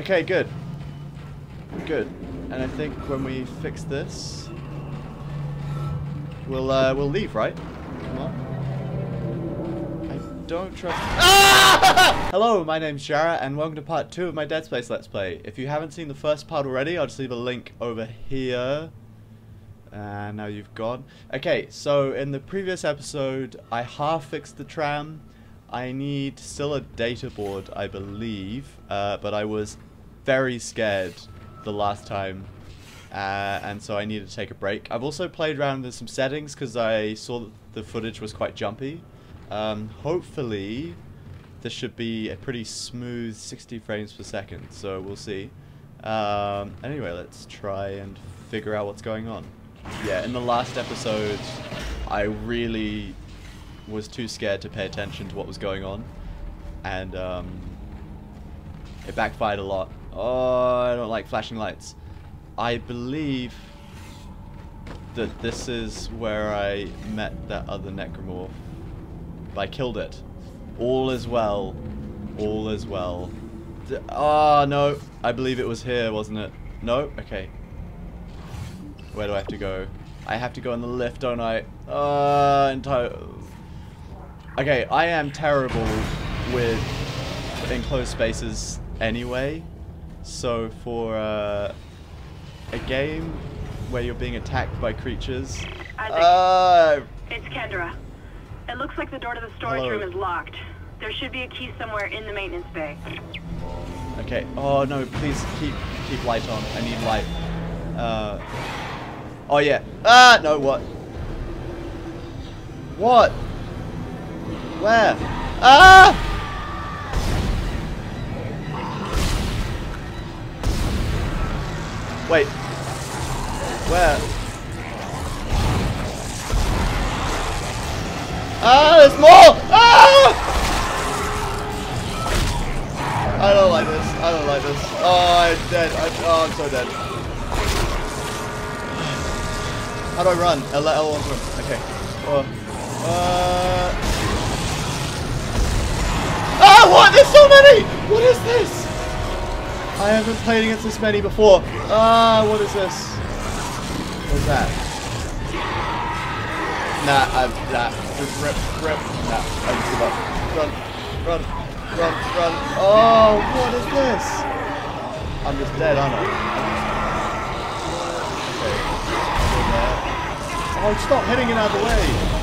Okay, good. Good. And I think when we fix this, we'll uh, we'll leave, right? Come on. I don't trust. Hello, my name's Jarrah, and welcome to part two of my Dead Space Let's Play. If you haven't seen the first part already, I'll just leave a link over here. And now you've gone. Okay, so in the previous episode, I half fixed the tram. I need still a data board, I believe, uh, but I was very scared the last time, uh, and so I needed to take a break. I've also played around with some settings because I saw that the footage was quite jumpy. Um, hopefully, this should be a pretty smooth 60 frames per second, so we'll see. Um, anyway, let's try and figure out what's going on. Yeah, in the last episode, I really was too scared to pay attention to what was going on, and um, it backfired a lot. Oh, I don't like flashing lights. I believe that this is where I met that other necromorph. But I killed it. All is well. All is well. D oh, no. I believe it was here, wasn't it? No? Okay. Where do I have to go? I have to go on the lift, don't I? Uh, entire... Okay, I am terrible with enclosed spaces anyway. So for uh, a game where you're being attacked by creatures... Isaac, Uh, it's Kendra. It looks like the door to the storage Hello. room is locked. There should be a key somewhere in the maintenance bay. okay. Oh, no, please keep keep light on. I need light. Uh, oh, yeah. Ah, no, what? What? Where? Ah! Wait. Where? Ah, there's more! Ah! I don't like this. I don't like this. Oh, I'm dead. I'm, oh, I'm so dead. How do I run? L L1 run. Okay. Oh. Uh. Ah, what? There's so many! What is this? I haven't played against this many before. Ah, what is this? What's that? Nah, I'm nah. Just rip, rip. Nah, I just give up. Run, run, run, run. Oh, what is this? I'm just dead, aren't I? Okay. Oh, stop hitting it out of the way.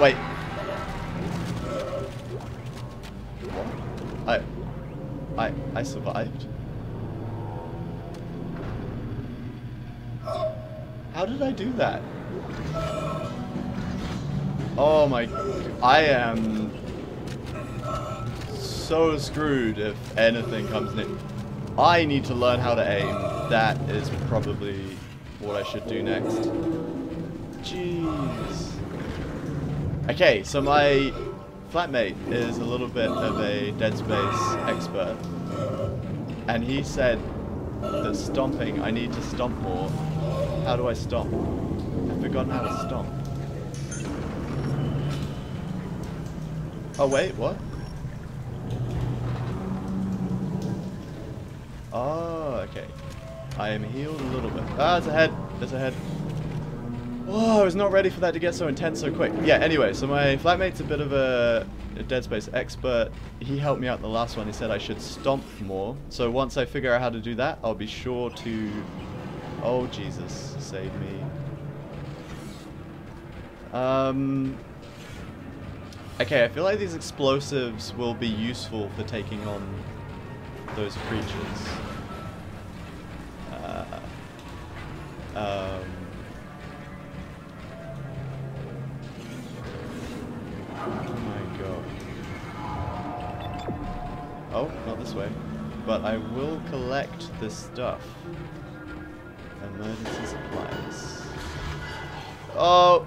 Wait. I, I, I survived. How did I do that? Oh my, I am so screwed if anything comes in. I need to learn how to aim. That is probably what I should do next. Jeez. Okay, so my flatmate is a little bit of a Dead Space expert. And he said that stomping, I need to stomp more. How do I stomp? I've forgotten how to stomp. Oh wait, what? Oh, okay. I am healed a little bit. Ah, there's a head. There's a head. Oh, I was not ready for that to get so intense so quick. Yeah, anyway, so my flatmate's a bit of a, a Dead Space expert. He helped me out the last one. He said I should stomp more. So once I figure out how to do that, I'll be sure to... Oh, Jesus, save me. Um... Okay, I feel like these explosives will be useful for taking on those creatures. Uh, um... this way. But I will collect this stuff. Emergency supplies. Oh!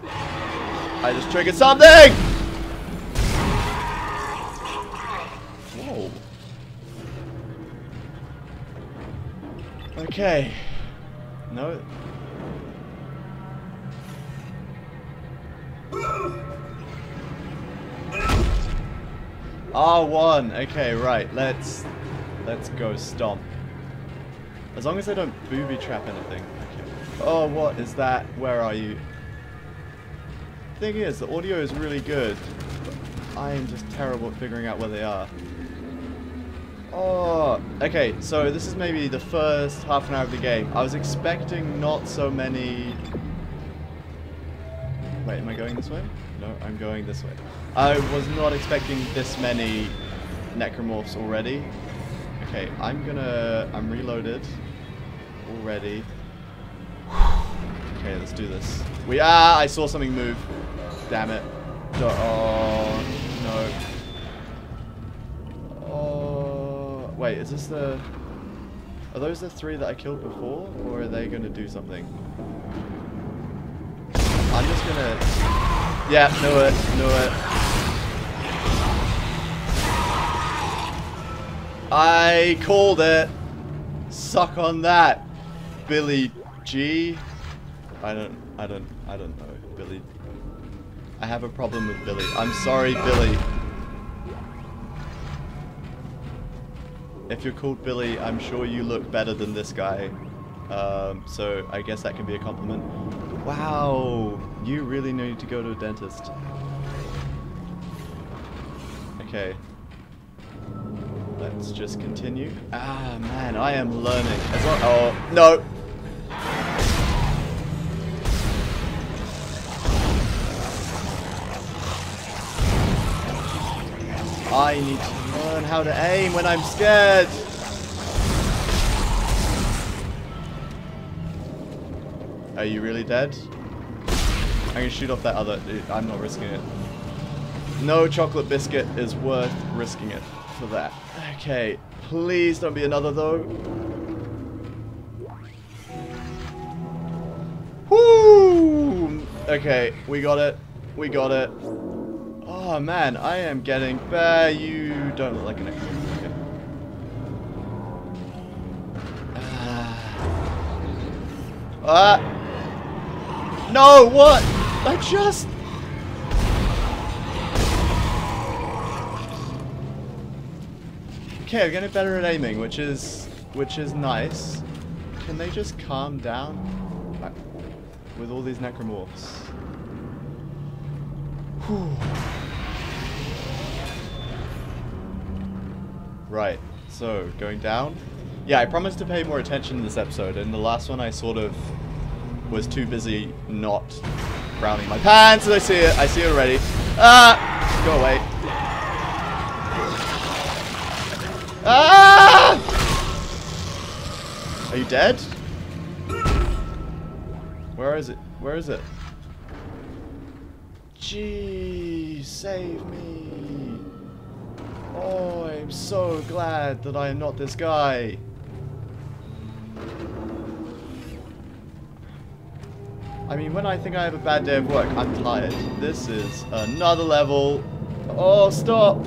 I just triggered something! Whoa. Okay. No. R1. Okay, right. Let's let's go stomp. As long as I don't booby trap anything. Okay. Oh, what is that? Where are you? Thing is, the audio is really good. I am just terrible at figuring out where they are. Oh, okay, so this is maybe the first half an hour of the game. I was expecting not so many... Wait, am I going this way? No, I'm going this way. I was not expecting this many necromorphs already. Okay, I'm gonna... I'm reloaded already. Okay, let's do this. We ah! I saw something move. Damn it. Oh no. Oh wait, is this the? Are those the three that I killed before, or are they gonna do something? I'm just gonna. Yeah, knew it, knew it. I called it. Suck on that, Billy G. I don't, I don't, I don't know, Billy. I have a problem with Billy. I'm sorry, Billy. If you're called Billy, I'm sure you look better than this guy. Um, so I guess that can be a compliment. Wow, you really need to go to a dentist. Okay. Let's just continue. Ah, man, I am learning. As long oh, no. I need to learn how to aim when I'm scared. Are you really dead? I can shoot off that other. I'm not risking it. No chocolate biscuit is worth risking it for that. Okay, please don't be another though. Whoo! Okay, we got it. We got it. Oh man, I am getting bad. You don't look like an expert. Ah. ah. No, what? I just. Okay, I'm getting better at aiming, which is which is nice. Can they just calm down with all these necromorphs? Whew. Right, so going down. Yeah, I promised to pay more attention in this episode. and the last one, I sort of was too busy not browning my pants. I see it. I see it already. Ah! Go away. Are you dead? Where is it? Where is it? Gee, save me. Oh, I'm so glad that I am not this guy. I mean, when I think I have a bad day of work, I'm tired. This is another level. Oh, stop.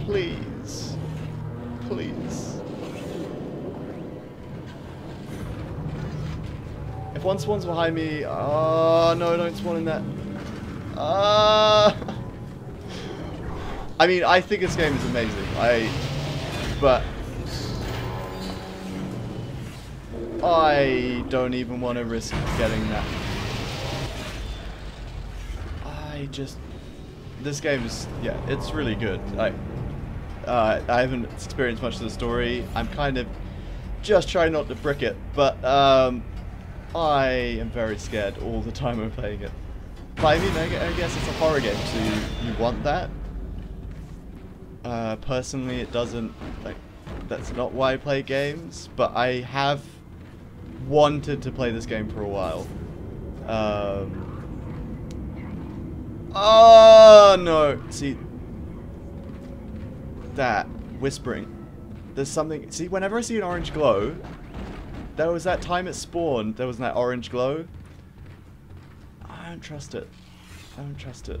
Please. Please. If one spawns behind me... Oh, no, don't spawn in that. Uh, I mean, I think this game is amazing. I, but I don't even want to risk getting that. I just, this game is, yeah, it's really good. I, uh, I haven't experienced much of the story. I'm kind of just trying not to brick it, but um, I am very scared all the time I'm playing it. But I mean, I guess it's a horror game, so you, you want that. Uh, personally, it doesn't, like, that's not why I play games, but I have wanted to play this game for a while. Um, oh, no. See, that, whispering. There's something, see, whenever I see an orange glow, there was that time it spawned, there was that orange glow. I don't trust it. I don't trust it.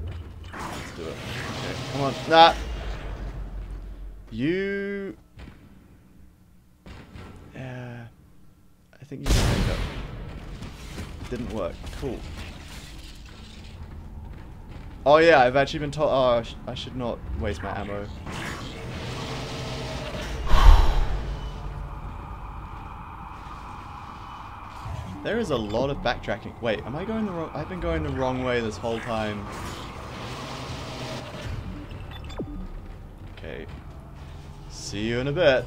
Let's do it. Okay, come on. Nah. You... Yeah... I think you can up. Didn't work. Cool. Oh yeah, I've actually been told... Oh, I should not waste my ammo. There is a lot of backtracking. Wait, am I going the wrong... I've been going the wrong way this whole time. Okay. See you in a bit.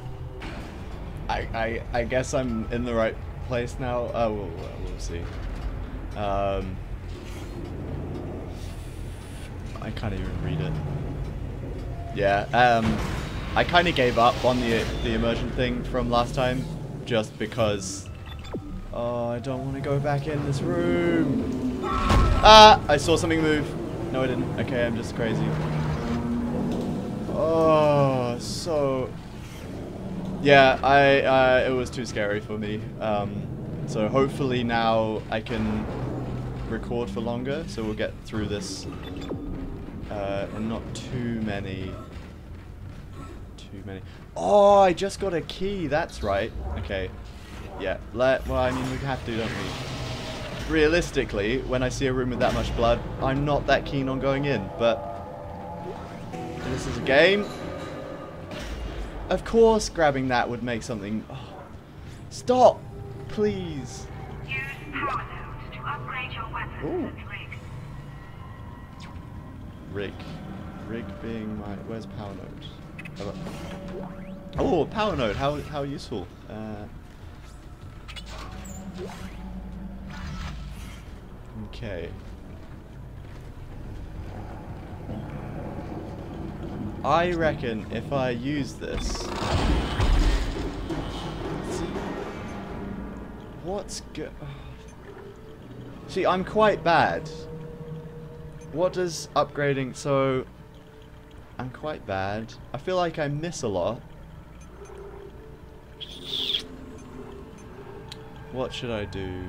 I, I, I guess I'm in the right place now. Oh, we'll, we'll see. Um, I can't even read it. Yeah, um, I kind of gave up on the the immersion thing from last time, just because. Oh, I don't want to go back in this room. Ah, I saw something move. No, I didn't. Okay, I'm just crazy. Oh, so. Yeah, I uh, it was too scary for me. Um, so hopefully now I can record for longer, so we'll get through this uh, and not too many. Too many. Oh, I just got a key. That's right. Okay. Yeah. Let. Well, I mean, we have to, don't we? Realistically, when I see a room with that much blood, I'm not that keen on going in. But this is a game. Of course, grabbing that would make something. Oh. Stop, please. Ooh. rig. Rig. Rig being my. Where's power node? Oh, power node. How how useful. Uh, okay. I reckon if I use this. What's good? See, I'm quite bad. What does upgrading... So... I'm quite bad. I feel like I miss a lot. What should I do?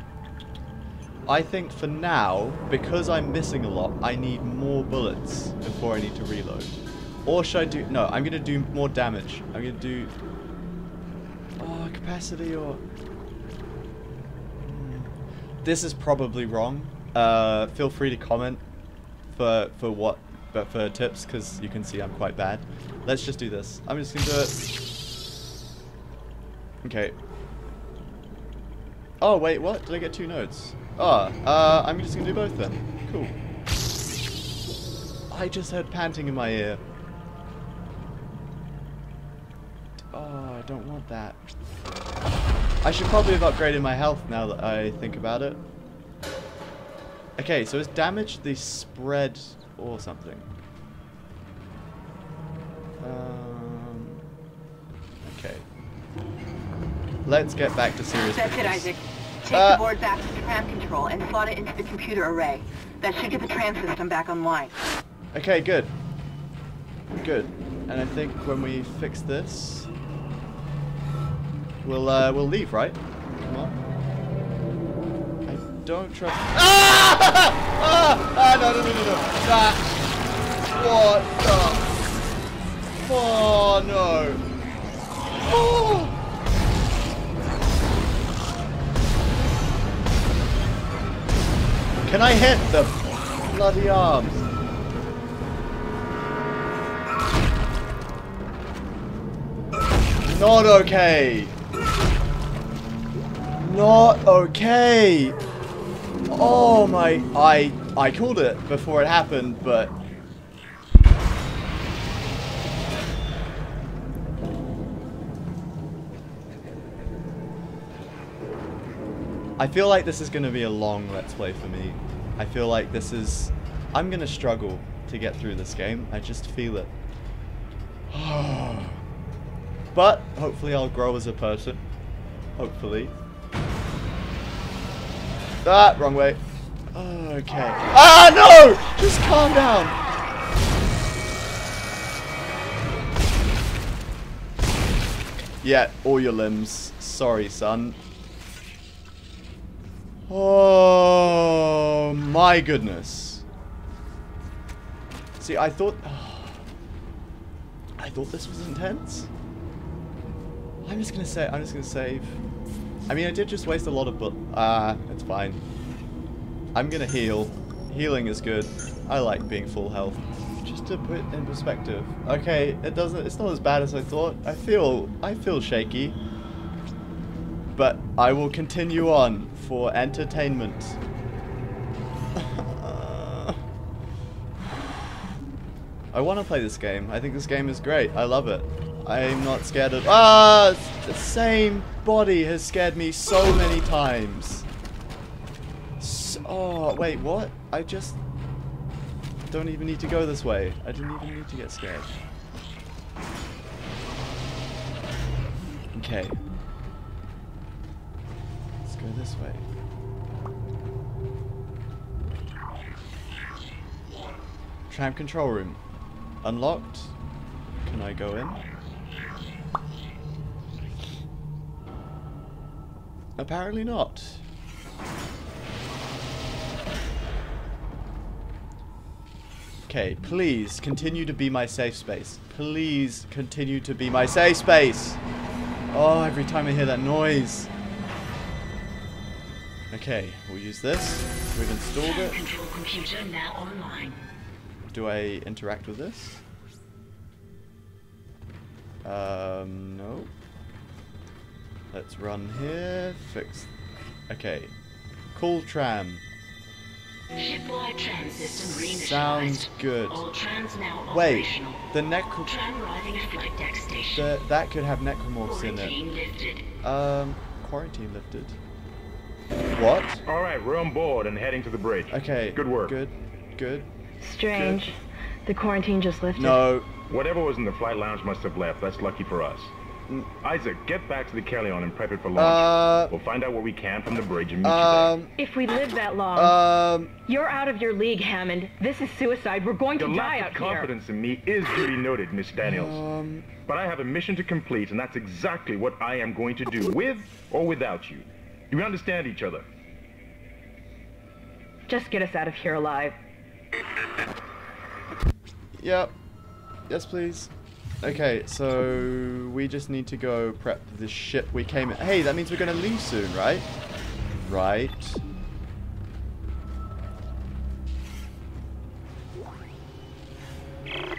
I think for now, because I'm missing a lot, I need more bullets before I need to reload. Or should I do... No, I'm going to do more damage. I'm going to do... Oh, capacity or... Hmm. This is probably wrong. Uh, feel free to comment for for what, but for tips, because you can see I'm quite bad. Let's just do this. I'm just gonna do it. Okay. Oh wait, what? Did I get two nodes? Oh, uh, I'm just gonna do both then. Cool. I just heard panting in my ear. Oh, I don't want that. I should probably have upgraded my health now that I think about it. Okay, so is damage the spread or something? Um, okay. Let's get back to serious That's it. Isaac. Take Uh, the board back to tram control and slot it into the computer array. That should get the tram system back online. Okay, good. Good. And I think when we fix this, we'll uh, we'll leave, right? Come on. I don't trust. Ah! Ah! Ah! No! No! No! No! no. Ah! What the? Oh no! Oh! Can I hit the bloody arms? Not okay. Not okay. Oh my, I I called it before it happened, but I feel like this is going to be a long let's play for me. I feel like this is I'm going to struggle to get through this game. I just feel it. But hopefully I'll grow as a person. Hopefully. Ah, wrong way. Okay. Ah, no! Just calm down. Yeah, all your limbs. Sorry, son. Oh, my goodness. See, I thought... I thought this was intense. I'm just gonna say, I'm just gonna save. I mean, I did just waste a lot of but Ah, it's fine. I'm gonna heal. Healing is good. I like being full health. Just to put in perspective. Okay, it doesn't, it's not as bad as I thought. I feel, I feel shaky. but I will continue on for entertainment. I want to play this game. I think this game is great. I love it. I'm not scared of- Ah! The same body has scared me so many times. So, oh, wait, what? I just don't even need to go this way. I didn't even need to get scared. Okay. Go this way. Tram control room. Unlocked. Can I go in? Apparently not. Okay, please continue to be my safe space. Please continue to be my safe space. Oh, every time I hear that noise. Okay, we'll use this. We've installed it. control computer now online. Do I interact with this? Um, no. Let's run here. Fix. Okay. Call tram. Shipwide tram system reinitialized. Sounds good. All trams now Wait, the necro. Tram arriving at flight deck station. The, that could have necromorphs in it. Quarantine lifted. Um, quarantine lifted. What? All right, we're on board and heading to the bridge. Okay. Good work. Good. Good. Strange. The quarantine just lifted. No. Whatever was in the flight lounge must have left. That's lucky for us. Mm. Isaac, get back to the Kellion and prep it for launch. Uh. we'll find out what we can from the bridge and meet Um. If we live that long, Um. you're out of your league, Hammond. This is suicide. We're going to die out of here. confidence in me is duly noted, Miss Daniels. Um. But I have a mission to complete, and that's exactly what I am going to do, with or without you. Do we understand each other? Just get us out of here alive. Yep. Yes, please. Okay, so we just need to go prep the ship we came in. Hey, that means we're gonna leave soon, right? Right.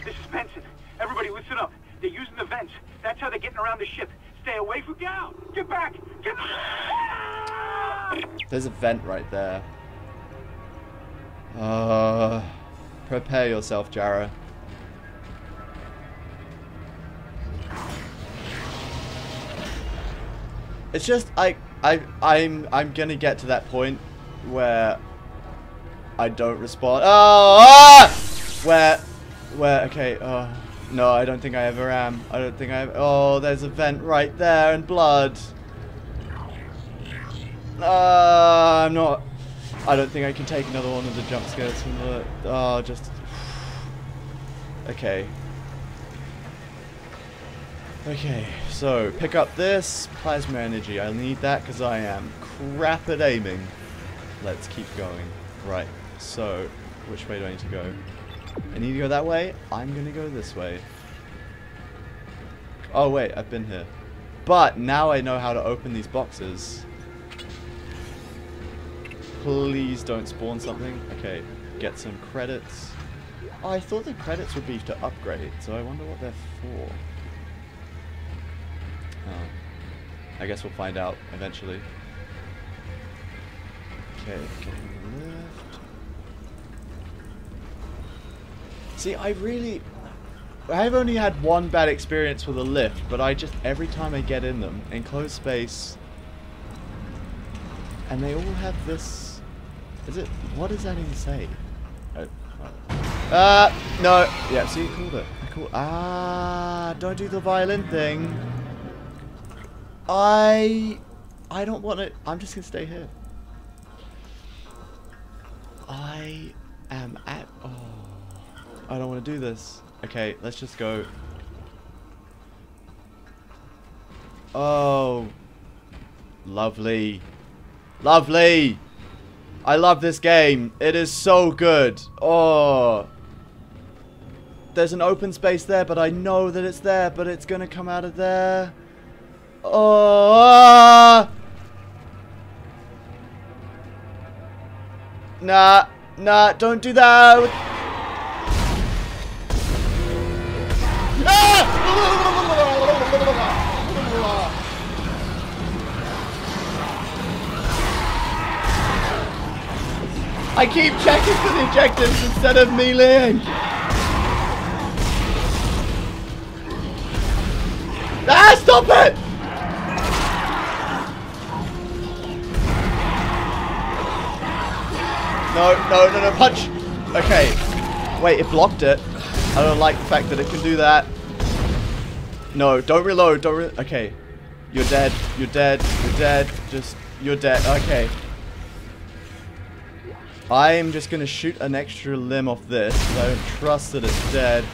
This is Benson. Everybody listen up. They're using the vents. That's how they're getting around the ship. Stay away from down. Get back. Get back. There's a vent right there. Uh, prepare yourself, Jarrah. It's just I I I'm I'm gonna get to that point where I don't respond. Oh, ah! where where okay. Oh no, I don't think I ever am. I don't think I. Ever, oh, there's a vent right there and blood. Uh, I'm not. I don't think I can take another one of the jump scares from the. Oh, just. Okay. Okay, so pick up this plasma energy. I need that because I am crap at aiming. Let's keep going. Right, so which way do I need to go? I need to go that way. I'm gonna go this way. Oh wait, I've been here. But now I know how to open these boxes. Please don't spawn something. Okay, get some credits. I thought the credits would be to upgrade, so I wonder what they're for. Oh. I guess we'll find out eventually. Okay, left. See, I really... I've only had one bad experience with a lift, but I just, every time I get in them, enclosed space, and they all have this... Is it... What does that even say? Oh, oh. Uh, no. Yeah, see, you called it. I called... Ah, don't do the violin thing. I... I don't want it. I'm just going to stay here. I am at... Oh... I don't want to do this. Okay, let's just go. Oh. Lovely. Lovely. I love this game. It is so good. Oh. There's an open space there, but I know that it's there, but it's going to come out of there. Oh. Nah. Nah, don't do that. Ah! I keep checking for the objectives instead of meleeing. Ah, stop it! No, no, no, no, punch! Okay. Wait, it blocked it. I don't like the fact that it can do that. No, don't reload, don't re- Okay. You're dead, you're dead, you're dead, just, you're dead, okay. I'm just gonna shoot an extra limb off this, I don't trust that it's dead.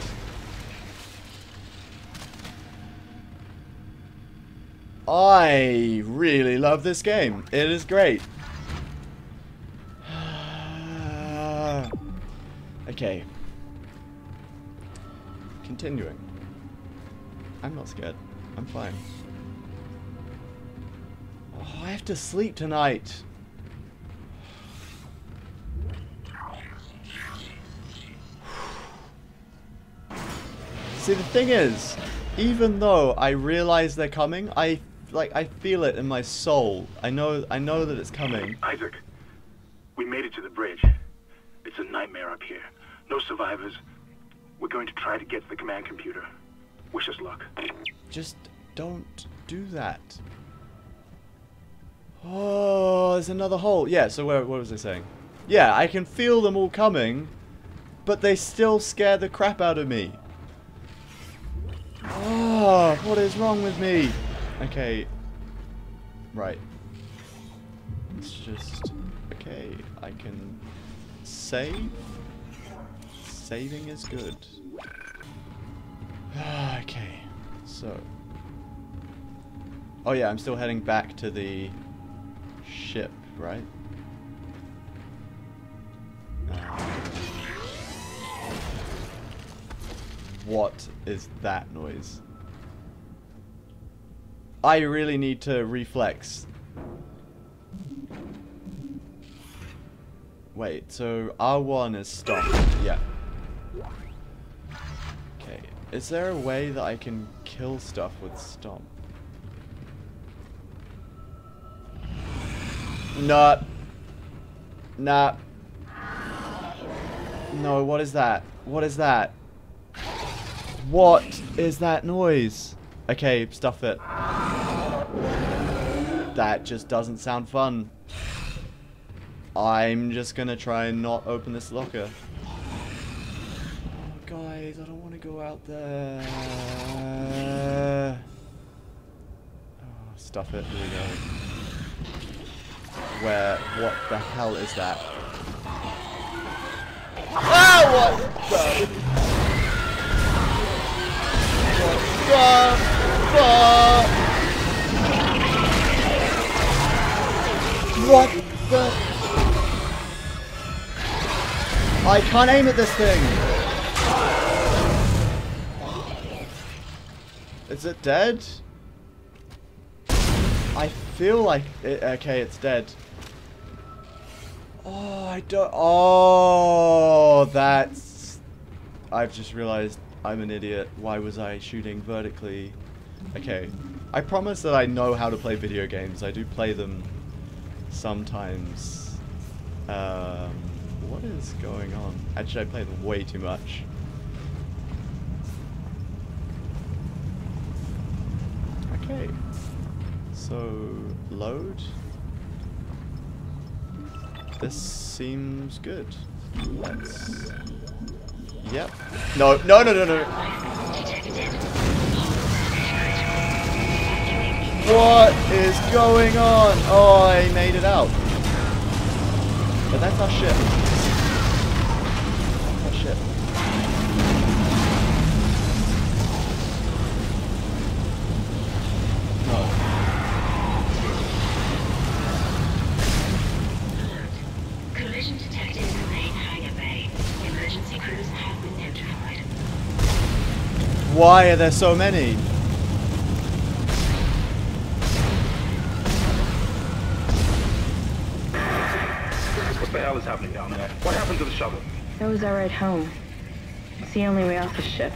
I really love this game. It is great. okay. Continuing. I'm not scared. I'm fine. Oh, I have to sleep tonight. See, the thing is, even though I realize they're coming, I like I feel it in my soul. I know I know that it's coming. Isaac, we made it to the bridge. It's a nightmare up here. No survivors. We're going to try to get to the command computer. Wish us luck. Just don't do that. Oh, there's another hole. Yeah, so where, what was I saying? Yeah, I can feel them all coming, but they still scare the crap out of me. Oh, what is wrong with me? Okay. Right. It's just... Okay, I can save. Saving is good. Ah, okay, so... Oh yeah, I'm still heading back to the ship, right? What is that noise? I really need to reflex. Wait, so R1 is stop. Yeah. Okay. Is there a way that I can kill stuff with stomp? Nah. Nah. No, what is that? What is that? What is that noise? Okay, stuff it. That just doesn't sound fun. I'm just gonna try and not open this locker. Oh, guys, I don't want to go out there. Oh, stuff it. Here we go. Where? What the hell is that? Ah! What the? What the? I can't aim at this thing. Is it dead? I feel like it, okay, it's dead. Oh, I don't. Oh, that's. I've just realized I'm an idiot. Why was I shooting vertically? Okay, I promise that I know how to play video games. I do play them sometimes. Um, what is going on? Actually, I play them way too much. Okay. So, load. This seems good. Let's... Yep. No, no, no, no, no. What is going on? Oh, I made it out. But that's our ship. Why are there so many? What the hell is happening down there? What happened to the shuttle? That was our ride home. It's the only way off the ship.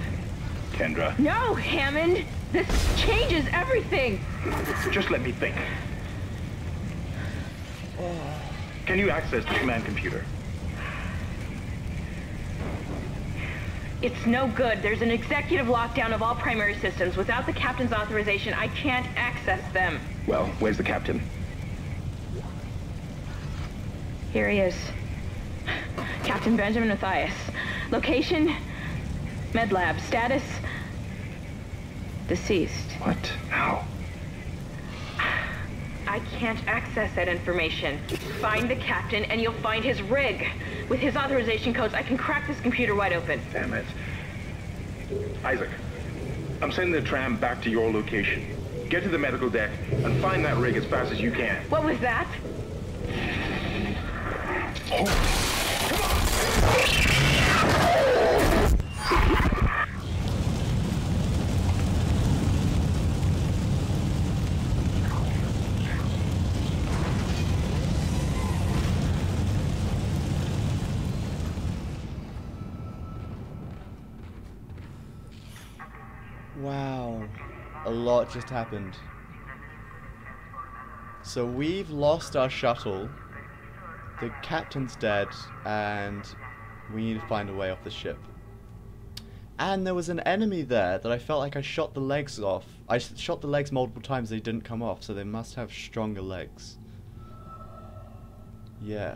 Kendra, No, Hammond! This changes everything! just let me think. Can you access the command computer? It's no good. There's an executive lockdown of all primary systems. Without the captain's authorization, I can't access them. Well, where's the captain? Here he is. Captain Benjamin Mathius. Location? Med lab. Status? Deceased. What? How? I can't access that information. Find the captain and you'll find his rig. With his authorization codes, I can crack this computer wide open. Damn it. Isaac, I'm sending the tram back to your location. Get to the medical deck and find that rig as fast as you can. What was that? Wow. Lot just happened. So we've lost our shuttle. The captain's dead, and we need to find a way off the ship. And there was an enemy there that I felt like I shot the legs off. I shot the legs multiple times, they didn't come off, so they must have stronger legs. Yeah.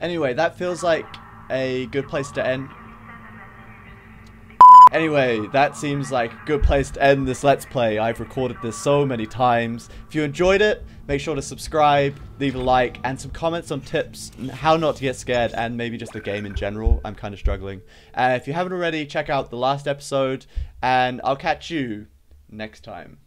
Anyway, that feels like a good place to end. Anyway, that seems like a good place to end this Let's Play. I've recorded this so many times. If you enjoyed it, make sure to subscribe, leave a like, and some comments on tips how not to get scared, and maybe just the game in general. I'm kind of struggling. And if you haven't already, check out the last episode, and I'll catch you next time.